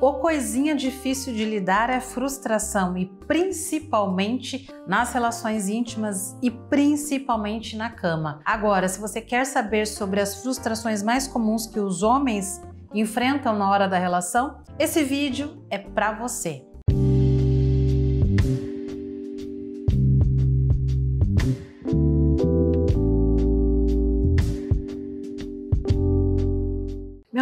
ou coisinha difícil de lidar é frustração e principalmente nas relações íntimas e principalmente na cama. Agora, se você quer saber sobre as frustrações mais comuns que os homens enfrentam na hora da relação, esse vídeo é para você.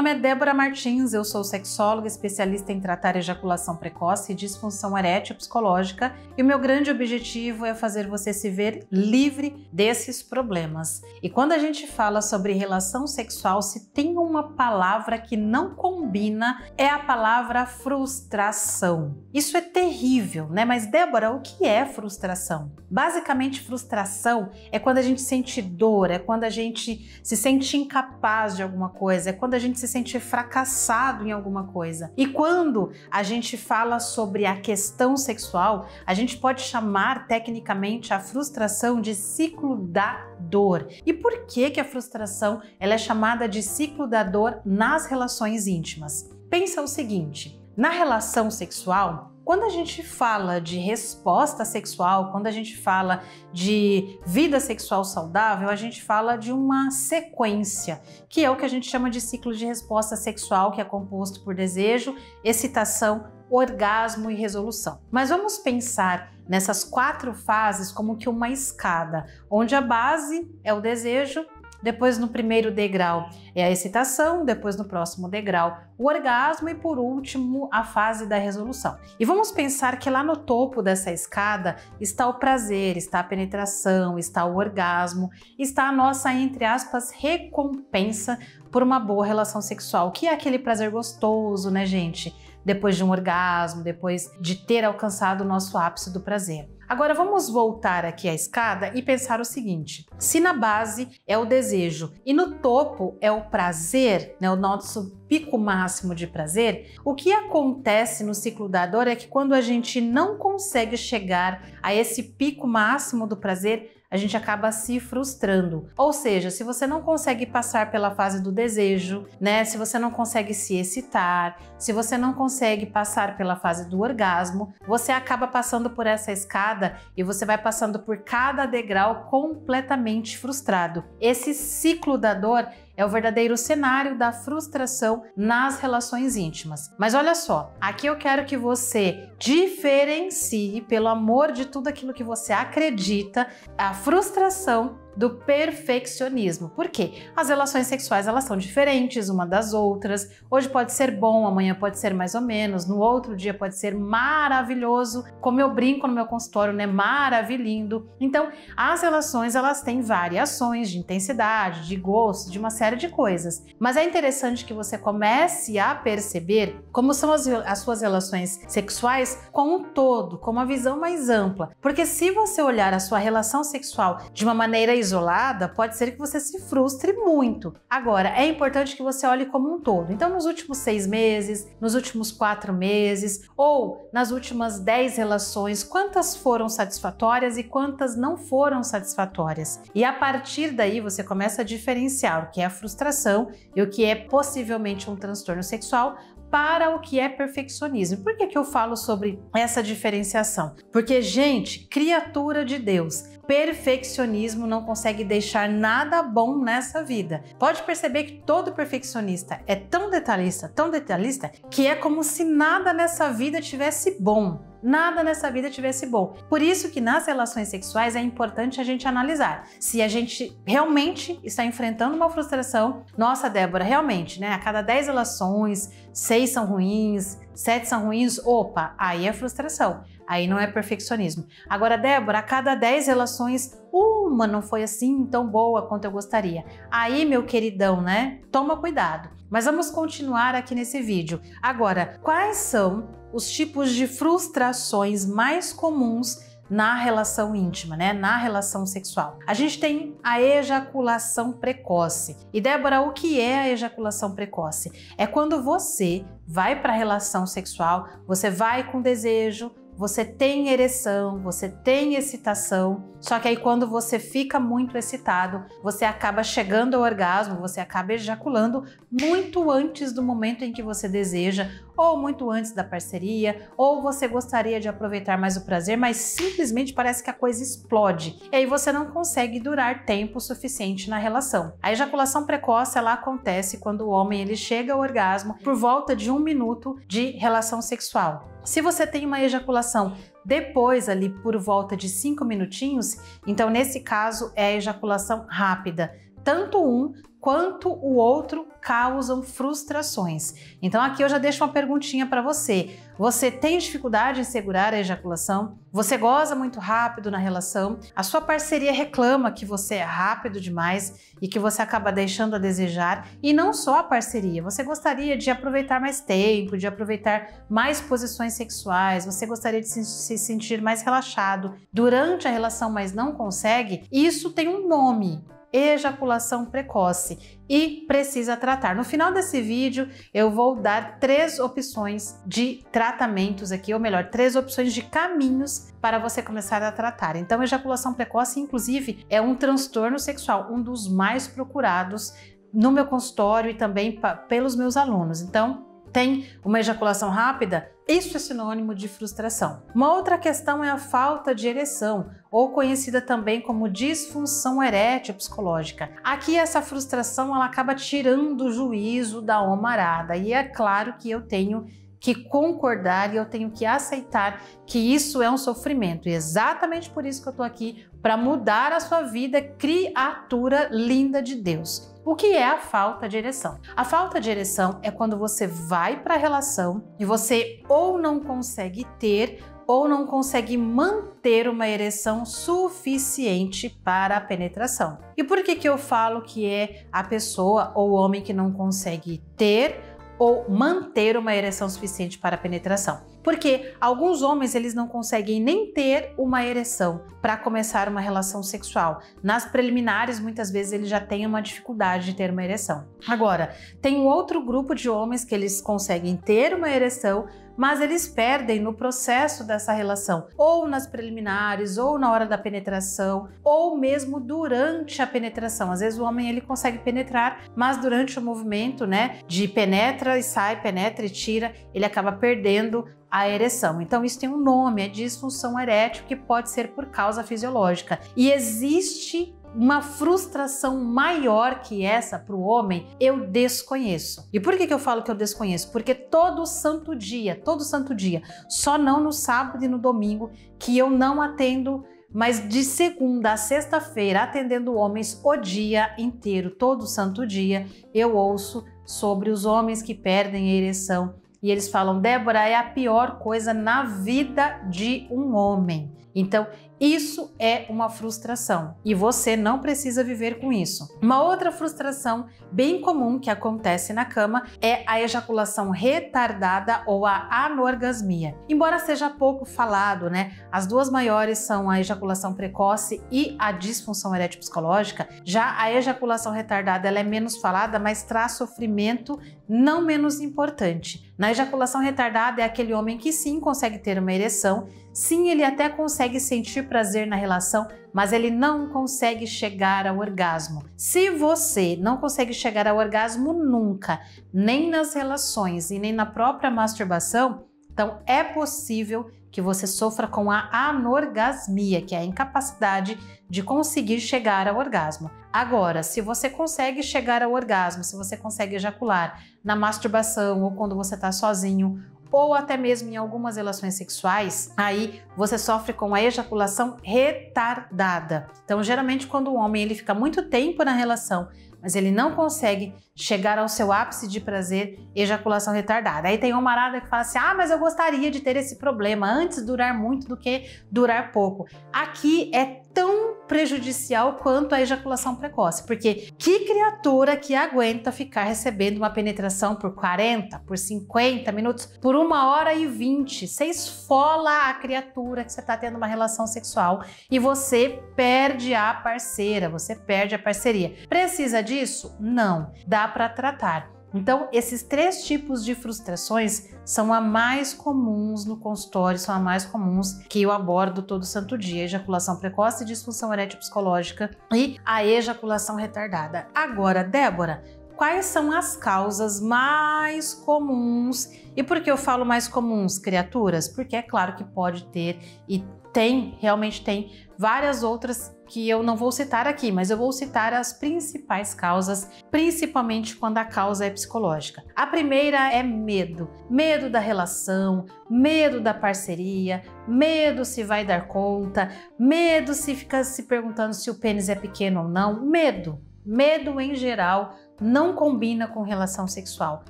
Nome é Débora Martins, eu sou sexóloga especialista em tratar ejaculação precoce e disfunção erétil psicológica e o meu grande objetivo é fazer você se ver livre desses problemas. E quando a gente fala sobre relação sexual, se tem uma palavra que não combina, é a palavra frustração. Isso é terrível, né? Mas Débora, o que é frustração? Basicamente, frustração é quando a gente sente dor, é quando a gente se sente incapaz de alguma coisa, é quando a gente se sentir fracassado em alguma coisa. E quando a gente fala sobre a questão sexual, a gente pode chamar tecnicamente a frustração de ciclo da dor. E por que que a frustração ela é chamada de ciclo da dor nas relações íntimas? Pensa o seguinte, na relação sexual, quando a gente fala de resposta sexual, quando a gente fala de vida sexual saudável, a gente fala de uma sequência, que é o que a gente chama de ciclo de resposta sexual, que é composto por desejo, excitação, orgasmo e resolução. Mas vamos pensar nessas quatro fases como que uma escada, onde a base é o desejo, depois no primeiro degrau é a excitação, depois no próximo degrau o orgasmo e por último a fase da resolução. E vamos pensar que lá no topo dessa escada está o prazer, está a penetração, está o orgasmo, está a nossa entre aspas recompensa por uma boa relação sexual, que é aquele prazer gostoso, né, gente? Depois de um orgasmo, depois de ter alcançado o nosso ápice do prazer. Agora vamos voltar aqui à escada e pensar o seguinte: se na base é o desejo e no topo é o prazer, né, o nosso pico máximo de prazer, o que acontece no ciclo da dor é que quando a gente não consegue chegar a esse pico máximo do prazer, a gente acaba se frustrando. Ou seja, se você não consegue passar pela fase do desejo, né? Se você não consegue se excitar, se você não consegue passar pela fase do orgasmo, você acaba passando por essa escada e você vai passando por cada degrau completamente frustrado. Esse ciclo da dor é o verdadeiro cenário da frustração nas relações íntimas. Mas olha só, aqui eu quero que você diferencie, pelo amor de tudo aquilo que você acredita, a frustração do perfeccionismo. Por quê? As relações sexuais elas são diferentes uma das outras. Hoje pode ser bom, amanhã pode ser mais ou menos, no outro dia pode ser maravilhoso, como eu brinco no meu consultório, né? Maravilhindo. Então, as relações elas têm variações de intensidade, de gosto, de uma série de coisas. Mas é interessante que você comece a perceber como são as, as suas relações sexuais com um todo, com uma visão mais ampla. Porque se você olhar a sua relação sexual de uma maneira isolada, pode ser que você se frustre muito. Agora, é importante que você olhe como um todo. Então, nos últimos seis meses, nos últimos quatro meses ou nas últimas dez relações, quantas foram satisfatórias e quantas não foram satisfatórias. E a partir daí você começa a diferenciar o que é frustração e o que é possivelmente um transtorno sexual para o que é perfeccionismo. Por que, que eu falo sobre essa diferenciação? Porque, gente, criatura de Deus, perfeccionismo não consegue deixar nada bom nessa vida. Pode perceber que todo perfeccionista é tão detalhista, tão detalhista, que é como se nada nessa vida tivesse bom nada nessa vida tivesse bom. Por isso que nas relações sexuais é importante a gente analisar se a gente realmente está enfrentando uma frustração. Nossa, Débora, realmente, né? A cada 10 relações, 6 são ruins, 7 são ruins, opa, aí é frustração. Aí não é perfeccionismo. Agora, Débora, a cada 10 relações, uma não foi assim tão boa quanto eu gostaria. Aí, meu queridão, né? Toma cuidado. Mas vamos continuar aqui nesse vídeo. Agora, quais são os tipos de frustrações mais comuns na relação íntima, né? Na relação sexual. A gente tem a ejaculação precoce. E Débora, o que é a ejaculação precoce? É quando você vai para a relação sexual, você vai com desejo, você tem ereção, você tem excitação, só que aí quando você fica muito excitado, você acaba chegando ao orgasmo, você acaba ejaculando muito antes do momento em que você deseja, ou muito antes da parceria, ou você gostaria de aproveitar mais o prazer, mas simplesmente parece que a coisa explode. E aí você não consegue durar tempo suficiente na relação. A ejaculação precoce ela acontece quando o homem ele chega ao orgasmo por volta de um minuto de relação sexual. Se você tem uma ejaculação depois, ali por volta de cinco minutinhos, então nesse caso é a ejaculação rápida. Tanto um quanto o outro causam frustrações. Então aqui eu já deixo uma perguntinha para você. Você tem dificuldade em segurar a ejaculação? Você goza muito rápido na relação? A sua parceria reclama que você é rápido demais e que você acaba deixando a desejar? E não só a parceria, você gostaria de aproveitar mais tempo, de aproveitar mais posições sexuais, você gostaria de se sentir mais relaxado durante a relação, mas não consegue? Isso tem um nome ejaculação precoce e precisa tratar. No final desse vídeo, eu vou dar três opções de tratamentos aqui, ou melhor, três opções de caminhos para você começar a tratar. Então, ejaculação precoce, inclusive, é um transtorno sexual, um dos mais procurados no meu consultório e também pelos meus alunos. Então, tem uma ejaculação rápida, isso é sinônimo de frustração. Uma outra questão é a falta de ereção, ou conhecida também como disfunção erétil psicológica. Aqui essa frustração ela acaba tirando o juízo da homarada e é claro que eu tenho que concordar e eu tenho que aceitar que isso é um sofrimento. E exatamente por isso que eu tô aqui para mudar a sua vida, criatura linda de Deus. O que é a falta de ereção? A falta de ereção é quando você vai para a relação e você ou não consegue ter ou não consegue manter uma ereção suficiente para a penetração. E por que que eu falo que é a pessoa ou o homem que não consegue ter ou manter uma ereção suficiente para a penetração. Porque alguns homens eles não conseguem nem ter uma ereção para começar uma relação sexual. Nas preliminares, muitas vezes eles já têm uma dificuldade de ter uma ereção. Agora, tem um outro grupo de homens que eles conseguem ter uma ereção, mas eles perdem no processo dessa relação, ou nas preliminares, ou na hora da penetração, ou mesmo durante a penetração. Às vezes o homem ele consegue penetrar, mas durante o movimento, né, de penetra e sai, penetra e tira, ele acaba perdendo a ereção. Então isso tem um nome, é disfunção erétil, que pode ser por causa fisiológica. E existe uma frustração maior que essa para o homem, eu desconheço. E por que, que eu falo que eu desconheço? Porque todo santo dia, todo santo dia, só não no sábado e no domingo, que eu não atendo mas de segunda a sexta-feira, atendendo homens o dia inteiro, todo santo dia, eu ouço sobre os homens que perdem a ereção. E eles falam, Débora, é a pior coisa na vida de um homem. Então, isso é uma frustração e você não precisa viver com isso. Uma outra frustração bem comum que acontece na cama é a ejaculação retardada ou a anorgasmia. Embora seja pouco falado, né? As duas maiores são a ejaculação precoce e a disfunção erétil psicológica. Já a ejaculação retardada ela é menos falada, mas traz sofrimento não menos importante. Na ejaculação retardada é aquele homem que sim consegue ter uma ereção, sim ele até consegue sentir prazer na relação, mas ele não consegue chegar ao orgasmo. Se você não consegue chegar ao orgasmo nunca, nem nas relações e nem na própria masturbação, então é possível que você sofra com a anorgasmia, que é a incapacidade de conseguir chegar ao orgasmo. Agora, se você consegue chegar ao orgasmo, se você consegue ejacular na masturbação ou quando você está sozinho ou até mesmo em algumas relações sexuais, aí você sofre com a ejaculação retardada. Então, geralmente quando o homem ele fica muito tempo na relação, mas ele não consegue chegar ao seu ápice de prazer, ejaculação retardada. Aí tem uma arada que fala assim: "Ah, mas eu gostaria de ter esse problema antes durar muito do que durar pouco". Aqui é tão prejudicial quanto a ejaculação precoce, porque que criatura que aguenta ficar recebendo uma penetração por 40, por 50 minutos, por uma hora e 20? Você esfola a criatura que você está tendo uma relação sexual e você perde a parceira, você perde a parceria. Precisa disso? Não, dá para tratar. Então, esses três tipos de frustrações são a mais comuns no consultório, são a mais comuns que eu abordo todo santo dia: ejaculação precoce, disfunção erétil psicológica e a ejaculação retardada. Agora, Débora, quais são as causas mais comuns. E por que eu falo mais comuns, criaturas? Porque é claro que pode ter e tem, realmente tem várias outras que eu não vou citar aqui, mas eu vou citar as principais causas, principalmente quando a causa é psicológica. A primeira é medo. Medo da relação, medo da parceria, medo se vai dar conta, medo se fica se perguntando se o pênis é pequeno ou não, medo. Medo em geral não combina com relação sexual.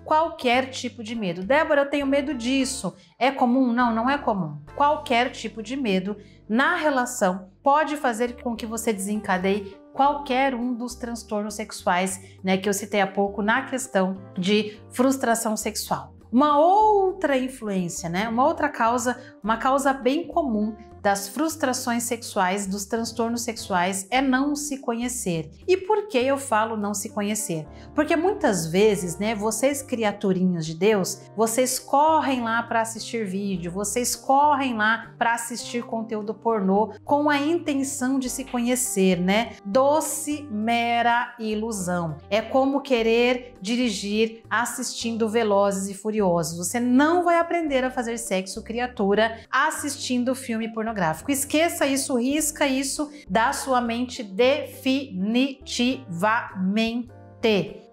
Qualquer tipo de medo. Débora, eu tenho medo disso. É comum? Não, não é comum. Qualquer tipo de medo na relação pode fazer com que você desencadeie qualquer um dos transtornos sexuais, né, que eu citei há pouco na questão de frustração sexual. Uma outra influência, né, uma outra causa, uma causa bem comum das frustrações sexuais, dos transtornos sexuais é não se conhecer. E por que eu falo não se conhecer? Porque muitas vezes, né, vocês criaturinhos de Deus, vocês correm lá para assistir vídeo, vocês correm lá para assistir conteúdo pornô com a intenção de se conhecer, né? Doce mera ilusão. É como querer dirigir assistindo Velozes e Furiosos. Você não vai aprender a fazer sexo criatura assistindo filme pornô pornográfico. Esqueça isso, risca isso da sua mente definitivamente.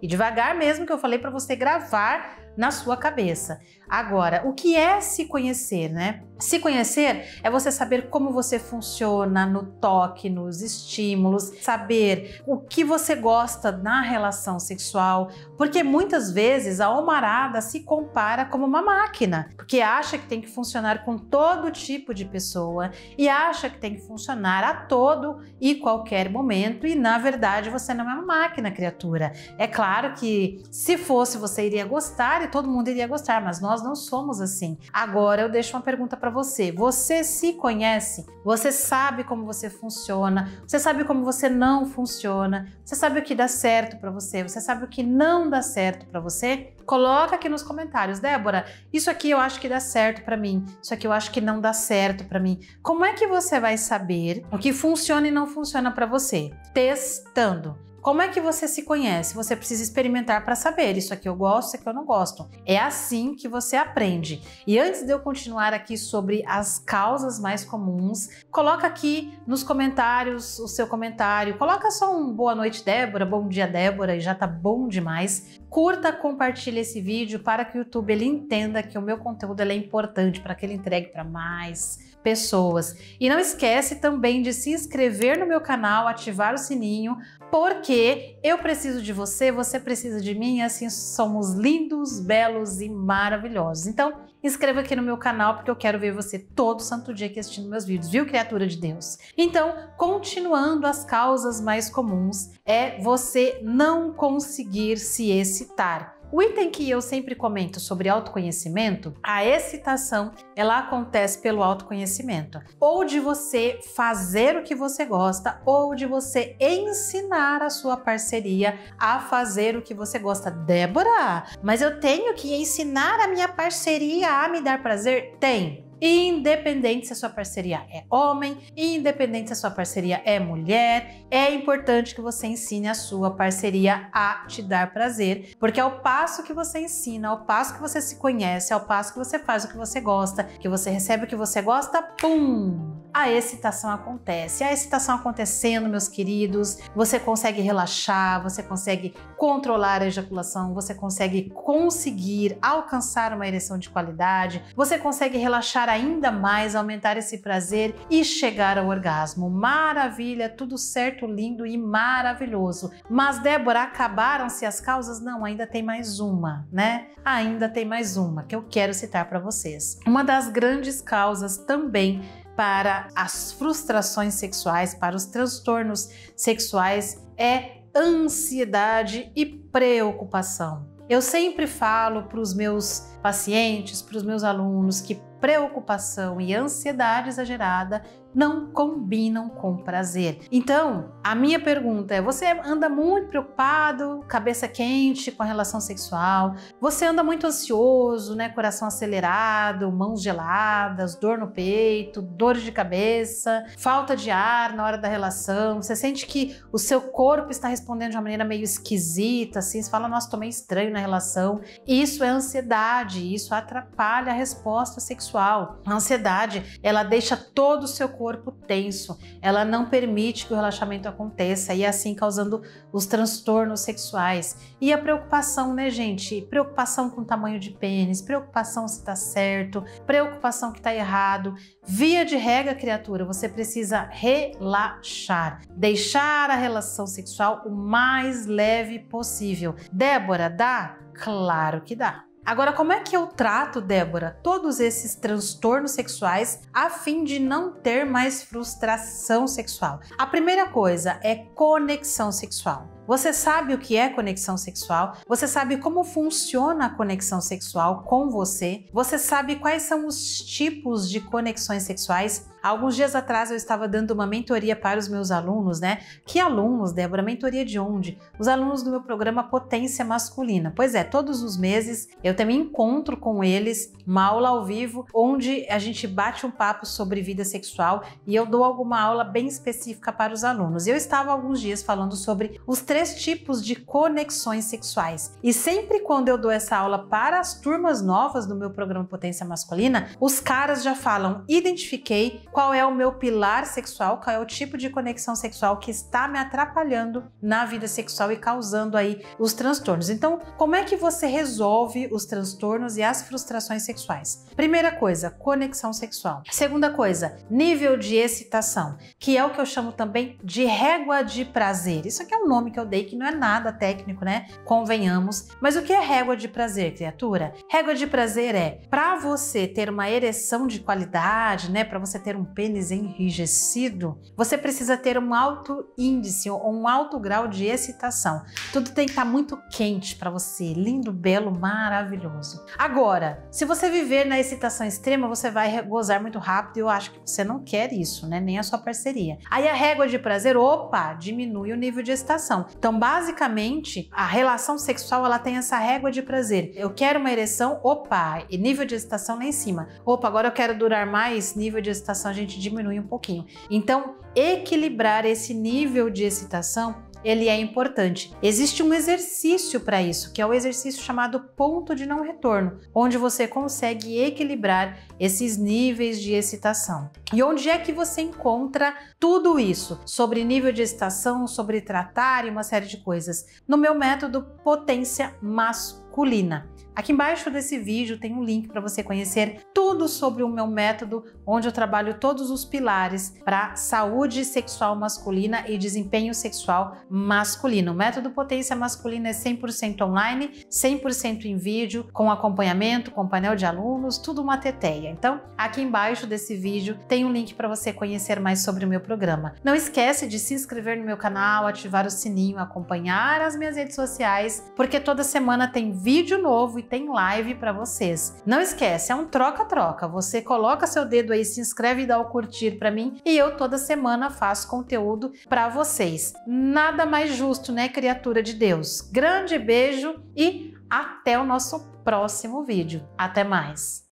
E devagar mesmo que eu falei para você gravar na sua cabeça. Agora, o que é se conhecer, né? Se conhecer é você saber como você funciona no toque, nos estímulos, saber o que você gosta na relação sexual, porque muitas vezes a homarada se compara como uma máquina, porque acha que tem que funcionar com todo tipo de pessoa e acha que tem que funcionar a todo e qualquer momento, e na verdade você não é uma máquina, criatura. É claro que se fosse você iria gostar e todo mundo iria gostar, mas nós não somos assim. Agora eu deixo uma pergunta para você. Você se conhece? Você sabe como você funciona? Você sabe como você não funciona? Você sabe o que dá certo para você? Você sabe o que não dá certo para você? Coloca aqui nos comentários, Débora, isso aqui eu acho que dá certo para mim, isso aqui eu acho que não dá certo para mim. Como é que você vai saber o que funciona e não funciona para você? Testando. Como é que você se conhece? Você precisa experimentar para saber isso aqui eu gosto, isso aqui eu não gosto. É assim que você aprende. E antes de eu continuar aqui sobre as causas mais comuns, coloca aqui nos comentários o seu comentário. Coloca só um boa noite, Débora, bom dia, Débora, e já tá bom demais. Curta, compartilhe esse vídeo para que o YouTube ele entenda que o meu conteúdo é importante para que ele entregue para mais pessoas. E não esquece também de se inscrever no meu canal, ativar o sininho porque eu preciso de você, você precisa de mim, assim somos lindos, belos e maravilhosos. Então, inscreva aqui no meu canal porque eu quero ver você todo santo dia aqui assistindo meus vídeos, viu, criatura de Deus? Então, continuando as causas mais comuns, é você não conseguir se excitar. O item que eu sempre comento sobre autoconhecimento, a excitação, ela acontece pelo autoconhecimento. Ou de você fazer o que você gosta, ou de você ensinar a sua parceria a fazer o que você gosta. Débora, mas eu tenho que ensinar a minha parceria a me dar prazer? Tem. Independente se a sua parceria é homem, independente se a sua parceria é mulher, é importante que você ensine a sua parceria a te dar prazer, porque ao passo que você ensina, ao passo que você se conhece, ao passo que você faz o que você gosta, que você recebe o que você gosta, pum! A excitação acontece. A excitação acontecendo, meus queridos, você consegue relaxar, você consegue controlar a ejaculação, você consegue conseguir alcançar uma ereção de qualidade, você consegue relaxar ainda mais, aumentar esse prazer e chegar ao orgasmo. Maravilha, tudo certo, lindo e maravilhoso. Mas, Débora, acabaram-se as causas? Não, ainda tem mais uma, né? Ainda tem mais uma que eu quero citar para vocês. Uma das grandes causas também para as frustrações sexuais, para os transtornos sexuais é ansiedade e preocupação. Eu sempre falo para os meus pacientes, para os meus alunos que preocupação e ansiedade exagerada não combinam com prazer. Então, a minha pergunta é: você anda muito preocupado, cabeça quente com a relação sexual? Você anda muito ansioso, né, coração acelerado, mãos geladas, dor no peito, dor de cabeça, falta de ar na hora da relação? Você sente que o seu corpo está respondendo de uma maneira meio esquisita, assim, você fala: "Nossa, meio estranho na relação". Isso é ansiedade, isso atrapalha a resposta sexual. A ansiedade, ela deixa todo o seu corpo corpo tenso, ela não permite que o relaxamento aconteça e assim causando os transtornos sexuais. E a preocupação, né, gente? Preocupação com o tamanho de pênis, preocupação se tá certo, preocupação que tá errado. Via de regra, criatura, você precisa relaxar, deixar a relação sexual o mais leve possível. Débora, dá? Claro que dá. Agora, como é que eu trato, Débora, todos esses transtornos sexuais a fim de não ter mais frustração sexual? A primeira coisa é conexão sexual. Você sabe o que é conexão sexual? Você sabe como funciona a conexão sexual com você? Você sabe quais são os tipos de conexões sexuais? Alguns dias atrás eu estava dando uma mentoria para os meus alunos, né? Que alunos, Débora? Mentoria de onde? Os alunos do meu programa Potência Masculina. Pois é, todos os meses eu também encontro com eles uma aula ao vivo onde a gente bate um papo sobre vida sexual e eu dou alguma aula bem específica para os alunos. Eu estava alguns dias falando sobre os três três tipos de conexões sexuais. E sempre quando eu dou essa aula para as turmas novas do meu programa Potência Masculina, os caras já falam: identifiquei qual é o meu pilar sexual, qual é o tipo de conexão sexual que está me atrapalhando na vida sexual e causando aí os transtornos. Então, como é que você resolve os transtornos e as frustrações sexuais? Primeira coisa, conexão sexual. Segunda coisa, nível de excitação, que é o que eu chamo também de régua de prazer. Isso aqui é um nome que eu que não é nada técnico, né? Convenhamos. Mas o que é régua de prazer, criatura? Régua de prazer é para você ter uma ereção de qualidade, né? Para você ter um pênis enrijecido, você precisa ter um alto índice ou um alto grau de excitação. Tudo tem que estar tá muito quente para você, lindo, belo, maravilhoso. Agora, se você viver na excitação extrema, você vai gozar muito rápido e eu acho que você não quer isso, né? Nem a sua parceria. Aí a régua de prazer, opa, diminui o nível de excitação. Então, basicamente, a relação sexual ela tem essa régua de prazer. Eu quero uma ereção, opa, e nível de excitação lá em cima. Opa, agora eu quero durar mais, nível de excitação a gente diminui um pouquinho. Então, equilibrar esse nível de excitação ele é importante. Existe um exercício para isso, que é o exercício chamado ponto de não retorno, onde você consegue equilibrar esses níveis de excitação. E onde é que você encontra tudo isso sobre nível de excitação, sobre tratar e uma série de coisas? No meu método Potência Masculina. Aqui embaixo desse vídeo tem um link para você conhecer tudo sobre o meu método, onde eu trabalho todos os pilares para saúde sexual masculina e desempenho sexual masculino. O método Potência Masculina é 100% online, 100% em vídeo, com acompanhamento, com painel de alunos, tudo uma teteia. Então, aqui embaixo desse vídeo tem um link para você conhecer mais sobre o meu programa. Não esquece de se inscrever no meu canal, ativar o sininho, acompanhar as minhas redes sociais, porque toda semana tem vídeo novo tem live para vocês. Não esquece, é um troca-troca. Você coloca seu dedo aí, se inscreve e dá o curtir para mim e eu toda semana faço conteúdo para vocês. Nada mais justo, né, criatura de Deus? Grande beijo e até o nosso próximo vídeo. Até mais!